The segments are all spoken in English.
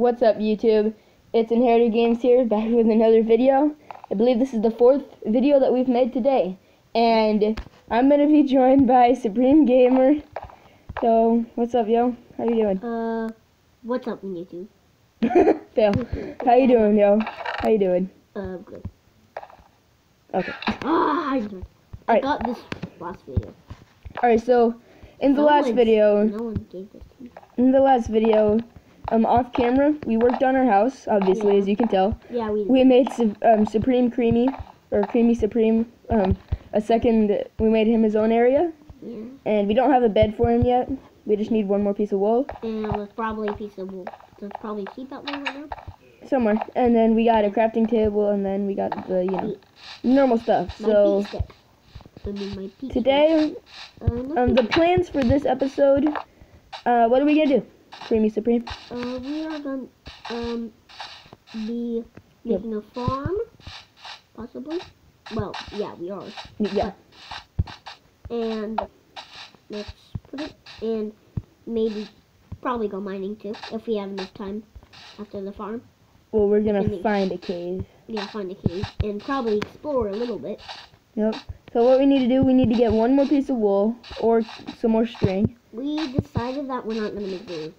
What's up, YouTube? It's Inherited Games here, back with another video. I believe this is the fourth video that we've made today. And I'm going to be joined by Supreme Gamer. So, what's up, yo? How you doing? Uh, what's up, YouTube? Phil, how you doing, yo? How you doing? Uh, good. Okay. Ah, I, I Alright. got this last video. Alright, so, in the No last video, No one gave this to me. in the last video, um, off camera, we worked on our house, obviously, Yeah. as you can tell. Yeah, we. We made Su- um, Supreme Creamy, or Creamy Supreme, um, a second, we made him his own area, yeah. and we don't have a bed for him yet. We just need one more piece of wool, And it was probably a piece of wool. There's probably sheep out there right now. somewhere. And then we got a crafting table, and then we got the, you know, normal stuff. My So, beat stick. I mean, my beat today. Uh, um, the plans for this episode, uh, what are we gonna do? Creamy Supreme? Uh, we are going to um be Yep. making a farm, possibly. Well, yeah, we are. Yeah. And let's put it and maybe probably go mining too if we have enough time after the farm. Well, we're gonna find a cave. Yeah, find a cave and probably explore a little bit. Yep. So what we need to do, we need to get one more piece of wool, or some more string. We decided that we're not gonna make the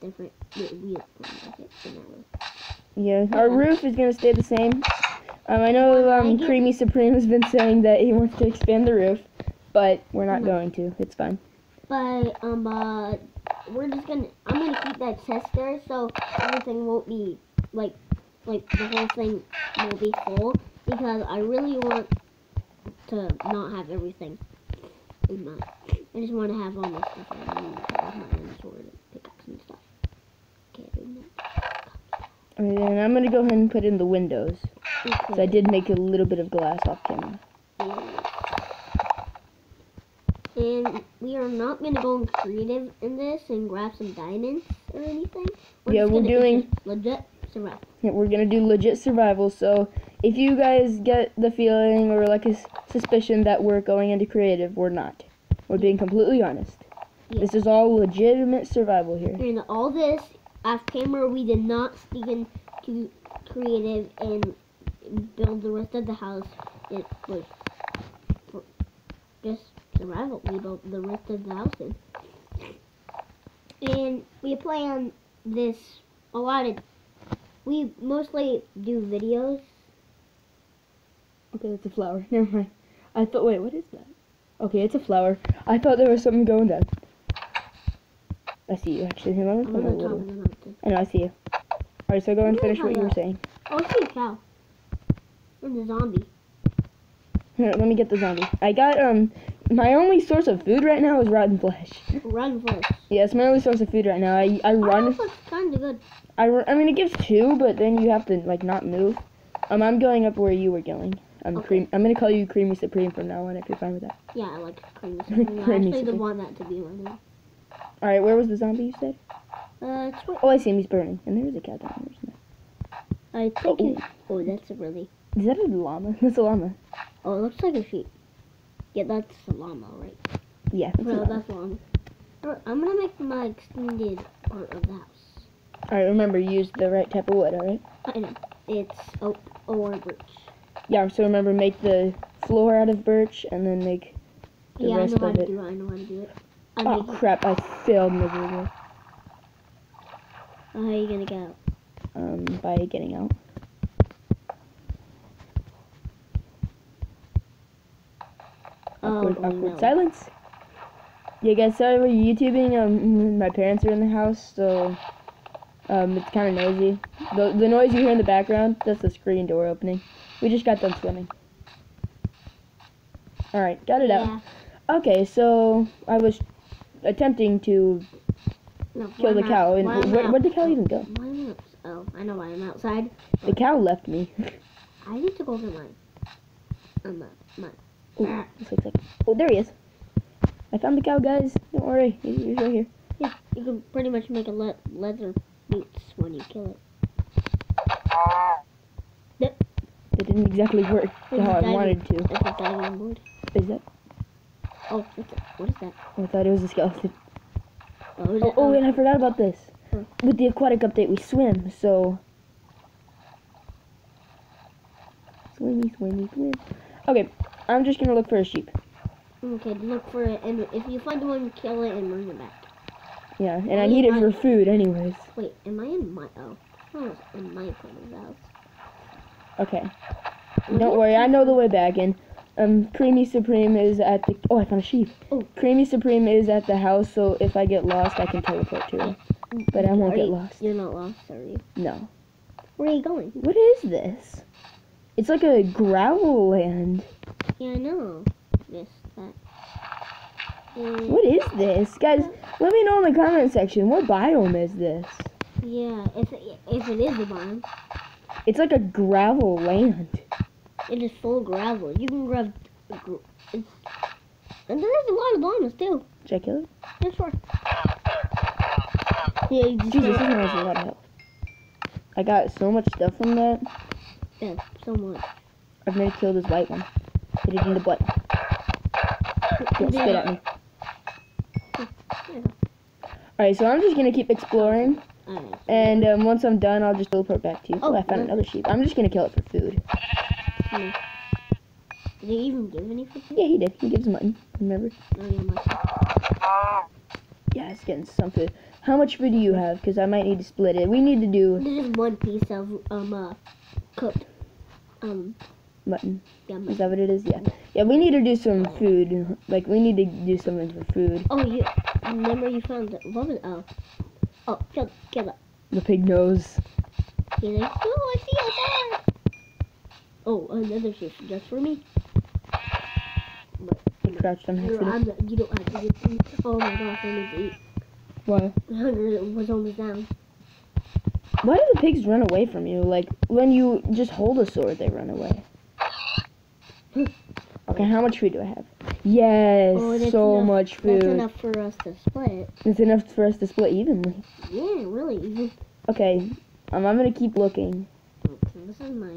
different. We, we okay, so now we- Yeah, our roof is gonna stay the same. Um, I know um, Creamy Supreme has been saying that he wants to expand the roof, but we're not going to. It's fine. But um, uh, we're just gonna. I'm gonna keep that chest there so everything won't be like, like the whole thing will be full because I really want to not have everything in my. I just want to have all my stuff I need my own sword, pickaxe, and stuff. Okay, doing that. And then I'm gonna go ahead and put in the windows. So I did make a little bit of glass off camera. And we are not gonna go in creative in this and grab some diamonds or anything. Yeah, we're doing- legit survival. Yeah, We're gonna do legit survival. So if you guys get the feeling or like a s- suspicion that we're going into creative, we're not. We're being completely honest. Yeah. This is all legitimate survival here. And all this off camera, we did not sneak into creative and build the rest of the house. It was just survival. We built the rest of the house in. And we plan this a lot of. We mostly do videos. Okay, it's a flower. Never mind. I thought, wait, what is that? Okay, it's a flower. I thought there was something going down. I see you actually. Hang on, I'm come on a gonna little. talk about this. I know, I see you. Alright, so go and finish what you were saying. Oh, I see a cow. And a zombie. Here, let me get the zombie. I got, um, my only source of food right now is rotten flesh. Run first. Yeah, it's my only source of food right now. I, I run, Oh, looks kind of good. I, run, I mean, it gives two, but then you have to, like, not move. Um, I'm going up where you were going. I'm Okay. cream. I'm gonna call you Creamy Supreme from now on if you're fine with that. Yeah, I like creamy supreme. I Creamy actually supreme. want that to be my name. Alright, where was the zombie you said? Uh, it's Oh, I see him. He's burning. And there's a cat down there. isn't there? I think. Oh. Oh, that's a really. Is that a llama? That's a llama. Oh, it looks like a sheep. Yeah, that's a llama, right? Yeah, that's a llama. that's llama. I'm gonna make my extended part of the house. Alright, remember, use the right type of wood, alright? I know. It's oak or birch. Yeah, so remember, make the floor out of birch and then make the yeah, I rest know how of to it. do it. I know how to do it. Oh crap, I failed miserably. How are you gonna get out? Um, by getting out. Oh, Awkward, oh, awkward no. silence. Yeah, guys, sorry for YouTubing. Um, my parents are in the house, so um, it's kind of noisy. The the noise you hear in the background, that's the screen door opening. We just got done swimming. All right, got it out. Yeah. Okay, so I was attempting to No, kill the cow. And why where, out- where'd the cow even go? Why am I Oh, I know why I'm outside. The cow left me. I need to go get mine. Mine. Ooh, like. Oh, there he is. I found the cow, guys. Don't worry, he's right here. Yeah, you can pretty much make a le- leather boots when you kill it. It didn't exactly work how I diving- wanted to. That's a diving board. Is that? Oh, what's that? What is that? Oh, I thought it was a skeleton. Oh, Oh, oh, and I oh. forgot about this. Sure. with the aquatic update we swim, so swimmy, swimmy, swim. Okay, I'm just gonna look for a sheep. Okay, look for it, and if you find one, kill it and bring it back. Yeah, and I need it for food anyways. Wait, am I in my oh? I was in my brother's house. Okay. Don't worry, I know the way back in. Um, Creamy Supreme is at the. Oh, I found a sheep. Oh. Creamy Supreme is at the house, so if I get lost, I can teleport to her. But I won't Are get you- lost. You're not lost, are you? No. Where are you going? What is this? It's like a gravel land. Yeah, I know. This, that. And, What is this? Guys, let me know in the comment section. What biome is this? Yeah, if it, if it is a biome, It's like a gravel land. it is full gravel. You can grab. and there is a lot of llamas too. Should I kill it? Yeah, sure. Yeah, you just Jesus, this one has a lot of health. I got so much stuff from that. yeah, so much. I'm gonna kill this white one. Hit it in the butt. Don't spit at me. Yeah. Alright, so I'm just gonna keep exploring. And um, once I'm done, I'll just teleport back to you. Oh, Oh, I found yeah. another sheep. I'm just gonna kill it for food. Did he even give any for you? Yeah, he did. He gives mutton. Remember? No, you must. Yeah, it's getting some food. How much food do you have? Because I might need to split it. We need to do This is one piece of um uh cooked um mutton. yeah. Is that what it is? Yeah. Yeah, we need to do some food. Like, we need to do something for food. Oh, you remember you found the, what was oh oh kill kill it. The pig nose. He's like, oh, I see a fire. Oh, another shift just for me. But you know, Crouched on you're, accident. I'm, you don't have to get food. Oh my gosh, I need to eat. Why? The hunger was almost down. Why do the pigs run away from you? Like, when you just hold a sword, they run away. Okay, how much food do I have? Yes, Oh, so enough- much food. That's enough for us to split. It's enough for us to split evenly. Yeah, really. Even Okay, um, I'm gonna keep looking. okay, this is my.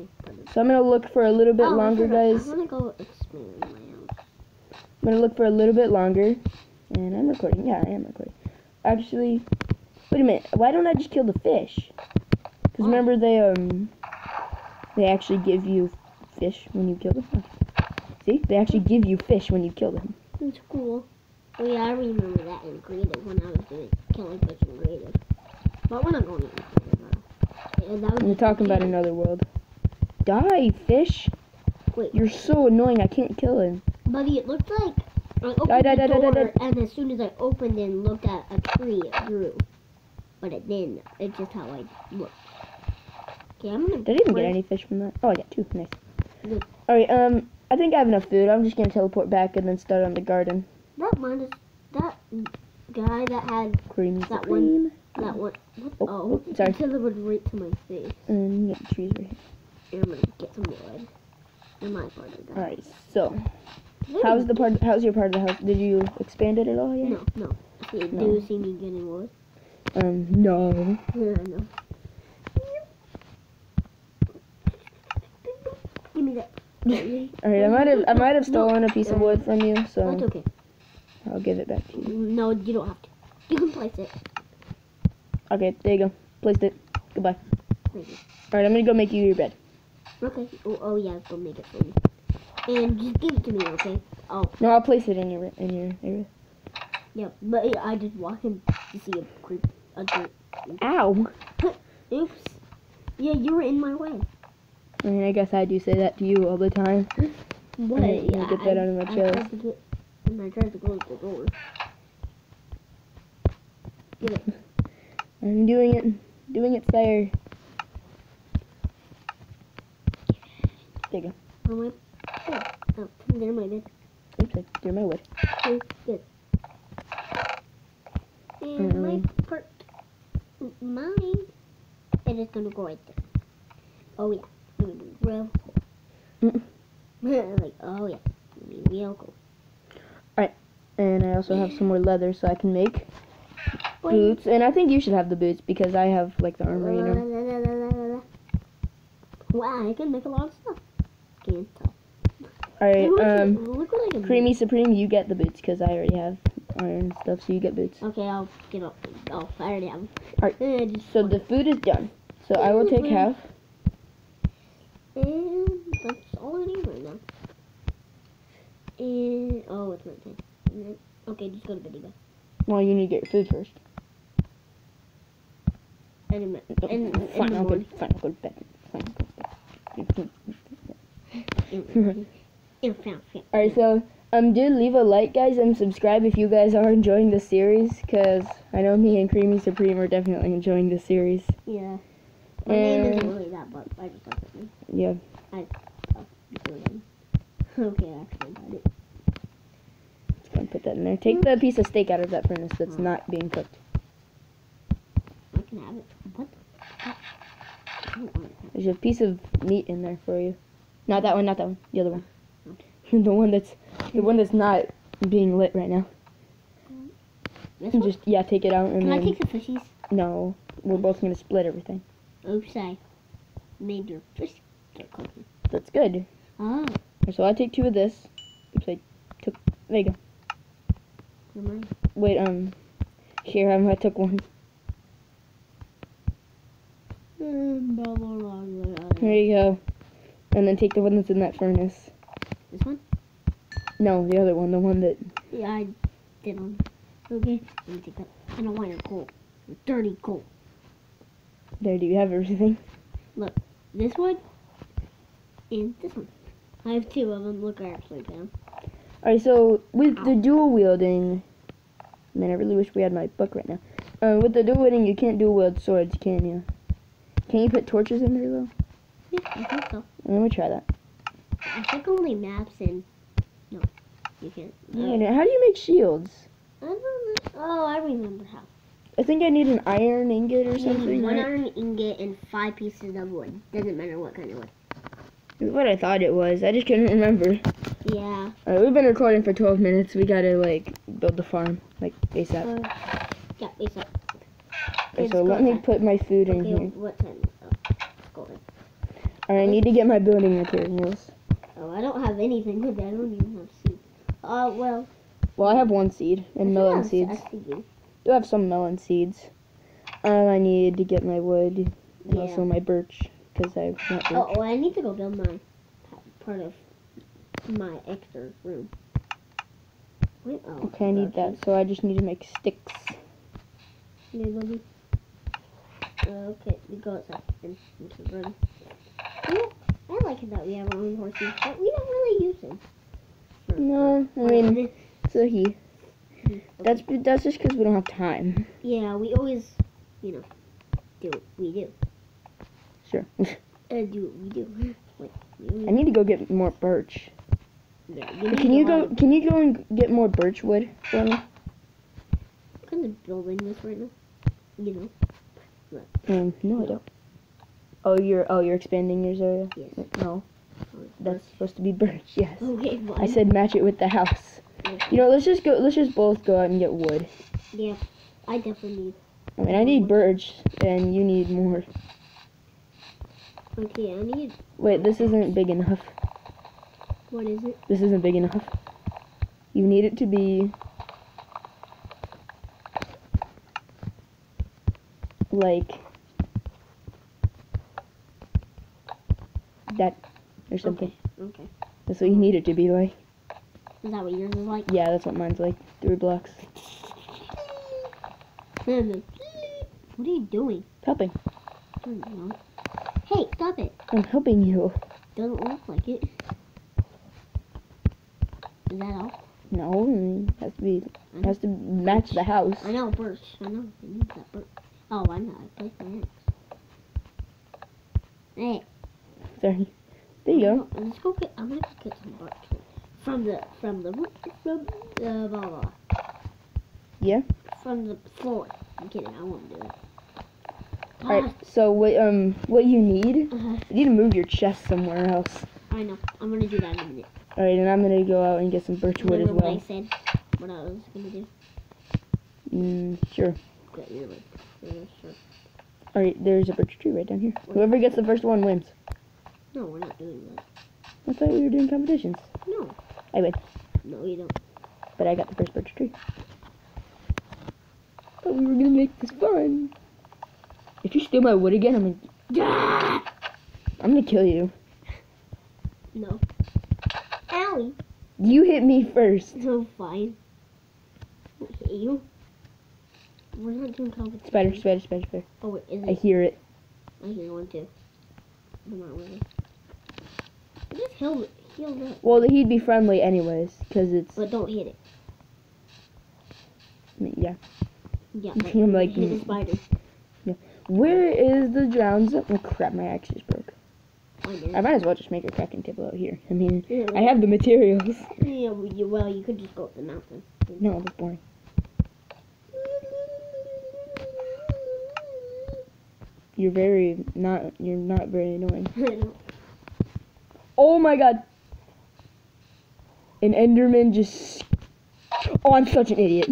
So I'm gonna look for a little bit Oh, longer, guys. I wanna go expand my house. I'm gonna look for a little bit longer. And I'm recording. Yeah, I am recording. Actually, wait a minute. Why don't I just kill the fish? Because Oh. remember they um they actually give you fish when you kill the Oh. See, they actually give you fish when you kill them. It's cool. Oh yeah, I remember that in creative when I was doing killing fish in creative. But we're not going into creative now. Yeah, that was We're talking about another world. Die, fish! Wait. You're so annoying. I can't kill him. Buddy, it looked like I opened Die, die, the die, door, and as soon as I opened and looked at a tree, it grew. But it didn't. It's just how I looked. Okay, I'm gonna. Did I even get any fish from that? Oh, I got two. Nice. Alright, um, I think I have enough food. I'm just gonna teleport back and then start on the garden. That one is that guy that had Creamy That one. that one. What? Oh, Oh, oh, sorry. Delivered right to my face. And yeah, trees right here. And I'm gonna get some wood. In my part of that. Alright, so Did how's the part? How's your part of the house? Did you expand it at all yet? No, no. See, Do you see me getting wood? Um, no. Yeah, I know. Give me that. Alright, I might have I might have No, stolen a piece of wood from you, so That's okay. I'll give it back to you. No, you don't have to. You can place it. Okay, there you go. Placed it. Goodbye. Thank. Alright, I'm gonna go make you your bed. Okay. Oh, oh yeah, go make it for me. And just give it to me, okay? Oh, No, I'll place it in your in your area. yeah. But I just walked in to see a creep. A dirt. Ow! Oops. Yeah, you were in my way. I mean, I guess I do say that to you all the time. What? Alright, yeah, get that out of my I chest. tried to get, and I tried to close the door. Get it. I'm doing it. Doing it, sire. There you Oh, my. Oh, oh, there my bed. go. Oops, I threw my wood. Okay, good. And my Mm. part, mine, it is gonna go right there. Oh yeah, gonna be real cool. like, oh yeah, gonna be real cool. And I also have some more leather so I can make boots. And I think you should have the boots because I have like the armor, you know. Wow, I can make a lot of stuff. Can't tell. Alright, um, look what I can Creamy Supreme, you get the boots because I already have iron stuff, so you get boots. Okay, I'll get up. Oh, I already have. 'em. Alright, So the food is done. So I will take half. And that's all I need right now. And oh, it's not time. Then- Okay, just go to bed. Well, you need to get your food first. And in, in, in fine, I'll go, morning. fine, I'll go to bed. Fine, I'll go to bed. In- in- found- found- Alright, so um, do leave a like, guys, and subscribe if you guys are enjoying the series, because I know me and Creamy Supreme are definitely enjoying the series. Yeah. My name isn't really that, but I just like name. Yeah. Then. Okay, I actually got it. Let's go and put that in there. Take the piece of steak out of that furnace that's not being cooked. I can have it. What? I don't want it. There's a piece of meat in there for you. Not that one, not that one. The other one. the one that's the one that's not being lit right now. This one? just yeah, take it out and Can I take the fishies? no, we're both gonna split everything. Oops, I made your fish start cooking. That's good. Ah, So I take two of this. Oops, I took. There you go. Wait, um, here I took one. There you go. And then take the one that's in that furnace. This one? No, the other one, the one that. Yeah, I did one. Okay, let me take that. I don't want your coal. Your dirty coal. There, do you have everything? Look, this one and this one. I have two of them. Look, I actually down. Alright, so with the dual wielding, man, I really wish we had my book right now. Uh, with the dual wielding, you can't dual wield swords, can you? Can you put torches in there though? Yeah, I think so. Let me try that. I think only maps and no, you can't. Wait, How do you make shields? I don't know. Oh, I remember how. I think I need an iron ingot or something. one right? iron ingot and five pieces of wood. Doesn't matter what kind of wood. What I thought it was. I just couldn't remember. Yeah. Alright, we've been recording for 12 minutes. We gotta like build the farm like ASAP. Uh, yeah, up. Okay, so let me put my food in Okay, here. what time? Oh, let's go ahead. Alright, I need to get my building materials. Oh, I don't have anything with. I don't even have seeds. Uh, well. Well, I have one seed and I melon seeds. I do have some melon seeds. Um, I need to get my wood and Yeah. also my birch because I want birch. Oh, oh, I need to go build my part of my extra room. Wait, oh, okay, I need that, so I just need to make sticks. Yeah, okay, we go outside and into the I like it that we have our own horses, but we don't really use them. No, I mean, so he. Okay. That's that's just because we don't have time. yeah, we always, you know, do what we do. Sure. Uh, do what we do. We I need to go get more birch. yeah, Can you go? Can you go and get more birch wood for me? I'm kind of building this right now. You know. Um, no, I don't. Oh, you're oh you're expanding yours area. Yes. No, that's supposed to be birch. Yes. Okay, fine. I said match it with the house. You know, let's just go. Let's just both go out and get wood. Yeah, I definitely need. I mean, I need birch, and you need more. Okay, I need. Wait, this isn't big enough. What is it? This isn't big enough. You need it to be like that or something. Okay. okay. That's what you need it to be like. Is that what yours is like? Yeah, that's what mine's like. Three blocks. what are you doing? Helping. I don't know. Hey, stop it. I'm helping you. Doesn't look like it. Is that all? No, I mean, it has to be has to match the house. I know birch. I know. I need that birch. Oh, I know. I placed my axe. Hey. Sorry. There you go. Oh, Let's go get. I'm gonna go get some birch from the from the from the blah, blah, blah. Yeah. from the floor. I'm kidding. I won't do it. All right. So what um what you need? Uh, You need to move your chest somewhere else. I know. I'm gonna do that in a minute. All right, and I'm gonna go out and get some birch wood as Remember what I said? What I was gonna do? Mm, sure. Good, you're right. Yeah, sure. All right, there's a birch tree right down here. Whoever gets the first one wins. No, we're not doing that. I thought we were doing competitions. No. I win, No, you don't. but I got the first birch tree. thought we were gonna make this fun. If you steal my wood again, I'm gonna, Ah! I'm gonna kill you. No. Owie. You hit me first. So fine. I hate you. We're not doing competition. Spider, spider, spider, spider. Oh wait, is I hear it. I hear one too. But not really. I just healed, healed up. Well, he'd be friendly anyways, cause it's But don't hit it. yeah. Yeah, I'm like, like- hit the spider. Where is the drown zone? Oh crap, my axe just broke. Oh, I. I might as well just make a crafting table out here. I mean, Yeah, I have the materials. Yeah, well, you, could just go up the mountain. No, that's boring. You're very not. You're not very annoying. Oh my god. An Enderman just. Oh, I'm such an idiot.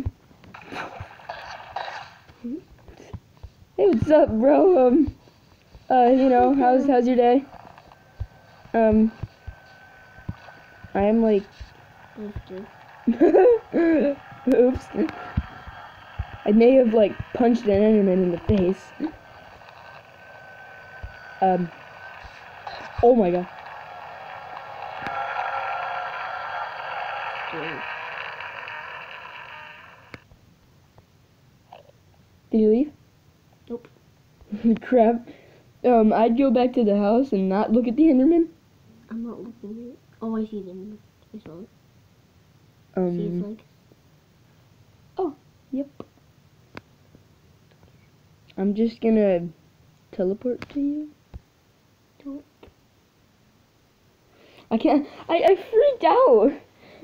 Hey, what's up, bro? Um, uh, you know, how's how's your day? Um, I am like. Oops. I may have like punched an Enderman in the face. Um. Oh my god. Did you leave? Nope. Crap. Um, I'd go back to the house and not look at the Enderman. I'm not looking at it. Oh, I see them. I saw it. See Um. its like. Yep. I'm just gonna teleport to you. Don't. I can't. I, I freaked out.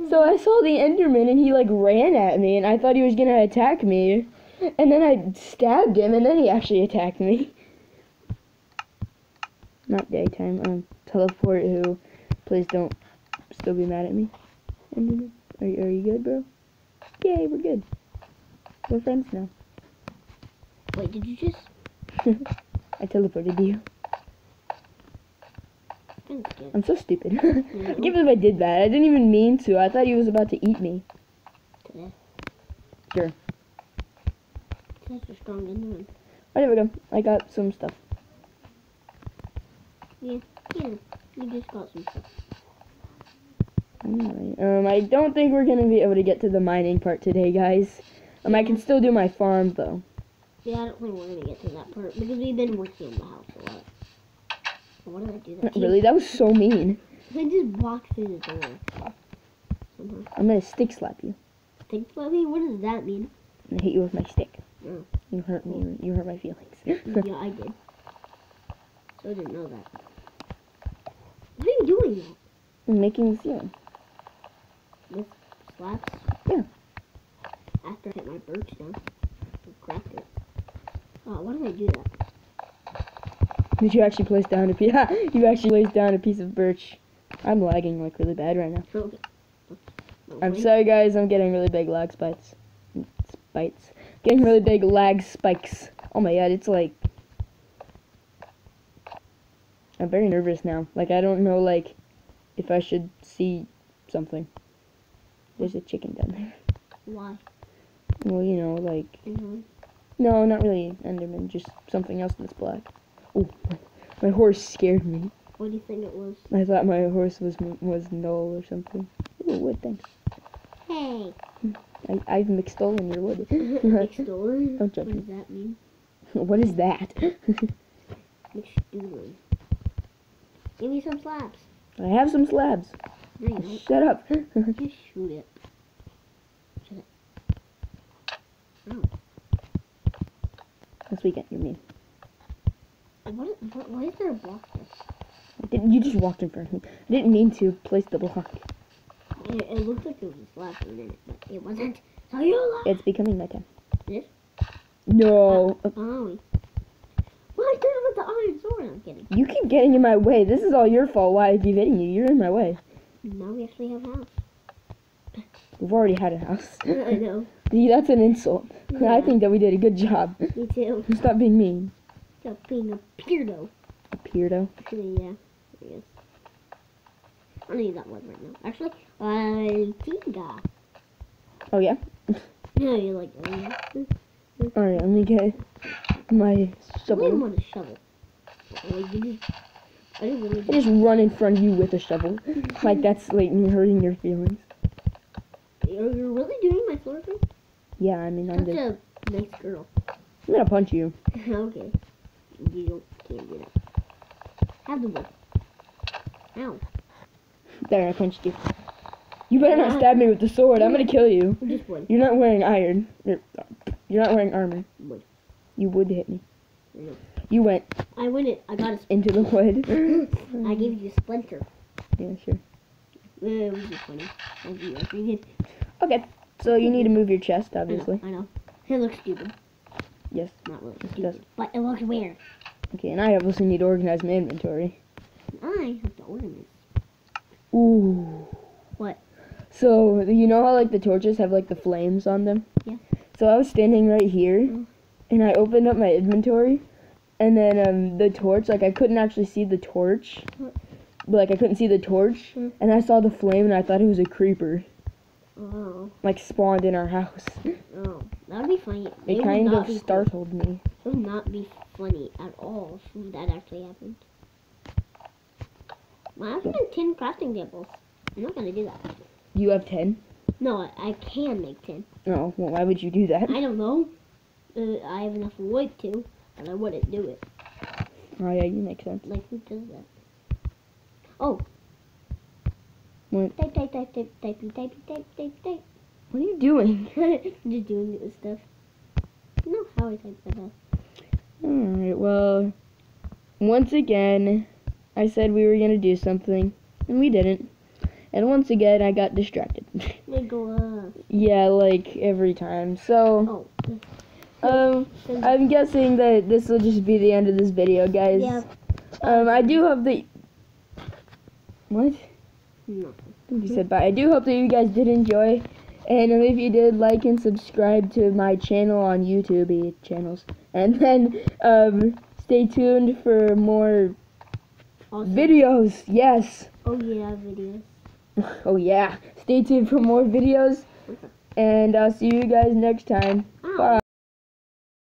So I saw the Enderman and he like ran at me and I thought he was gonna attack me. And then I stabbed him and then he actually attacked me. Not daytime. Um, teleport who. Please don't still be mad at me. Are, you- are you good, bro? Yay, we're good. We're friends now. Wait, did you just? I teleported you. I'm so stupid. I can't believe I did that. I didn't even mean to. I thought he was about to eat me. Sure. That's a strong Enderman. Oh, there we go. I got some stuff. Yeah, yeah. you just got some stuff. Alright. Um, I don't think we're gonna be able to get to the mining part today, guys. Um, I can still do my farm though. Yeah, I don't think we're gonna get to that part because we've been working on the house a lot. What did I do? That Really, that was so mean. I just walked through the door. Somehow. I'm gonna stick slap you. Think about me. What does that mean? I'm gonna hit you with my stick. Oh. You hurt me. You hurt my feelings. yeah, I did. So I didn't know that. What are you doing now? I'm making the ceiling. Slaps? Yeah. After I hit my birch down. I cracked it. Oh, why did I do that? Did you actually place down a piece? you actually placed down a piece of birch. I'm lagging like really bad right now. Okay. I'm sorry, guys. I'm getting really big lag spikes. Spikes. Getting really big lag spikes. Oh my god, it's like. I'm very nervous now. Like I don't know, like, if I should see something. There's a chicken down there. Why? Well, you know, like, Mhm. no, not really Enderman, just something else that's black. Oh, my horse scared me. What do you think it was? I thought my horse was was null or something. Ooh, wood, thanks. Hey. I, I've mixed stolen your wood. McStolen? Don't judge What me. does that mean? what is that? McStolen. Give me some slabs. I have some slabs. No, you don't. Shut up. Just shoot it. Shut it. Oh. this weekend, you mean? What, what, why is there a block there? Didn't, you just walked in front of me. I didn't mean to place the block. It, it looked like it was a a minute, but it wasn't. So you. It's becoming nighttime. This? No. Uh, Oh. Why turn with the iron sword? I'm kidding. You keep getting in my way. This is all your fault. Why I keep hitting you? You're in my way. Now we actually have a house. We've already had a house. I know. See, That's an insult. I think that we did a good job. Me too. Stop being mean. Stop being a peirdo. Peirdo. Actually, yeah. I guess. I don't need that one right now. Actually, I think. Uh, Oh, yeah? no, you're like. Uh, Alright, let me get my shovel. I didn't want a shovel. You I didn't really just run in front of you with a shovel. Like that's like hurting your feelings. You're, you're really doing my floor thing? Yeah, I mean I'm just a nice girl. I'm gonna punch you. okay. You don't, can't do that. Have the wood. Ow. There, I punched you. You better not stab me with the sword. I'm gonna kill you. Just wood. You're not wearing iron. You're, you're not wearing armor. Wood. You would hit me. No. You went I win it. I got a into the wood. I gave you a splinter. Yeah, sure. Uh, it was funny. Thank you. I think it. Okay, so you need to move your chest, I know. obviously. I know. It looks stupid. Yes. Not really Yes, it stupid. But it looks weird. Okay, and I obviously need to organize my inventory. I have to organize. Ooh. What? So you know how like the torches have like the flames on them? Yeah. So I was standing right here, Mm. and I opened up my inventory, and then um the torch like I couldn't actually see the torch, What? but, like I couldn't see the torch, Mm. and I saw the flame and I thought it was a creeper Oh. like spawned in our house. Oh. That would be funny. It would kind of startled me. It would not be funny at all if that actually happened. I have been 10 crafting tables. I'm not gonna do that. You have ten? No, I, I can make 10. No. Well, why would you do that? I don't know. Uh, I have enough wood to, but I wouldn't do it. Oh yeah, you make sense. Like, who does that? Oh. What? Type, type, type, type, type, type, type, type, type. What are you doing? Just doing this stuff. No, how I type that out. Alright, well, once again, I said we were gonna do something, and we didn't. And once again, I got distracted. They go up. yeah, like every time. So, Oh. um, I'm guessing that this will just be the end of this video, guys. Yeah. Um, I do hope that. What? No. You said bye. I do hope that you guys did enjoy. And if you did, like and subscribe to my channel on YouTube eh, channels. And then um, stay tuned for more Also, videos. Yes. oh yeah, videos. Oh yeah. Stay tuned for more videos. And I'll see you guys next time. Ow. Bye.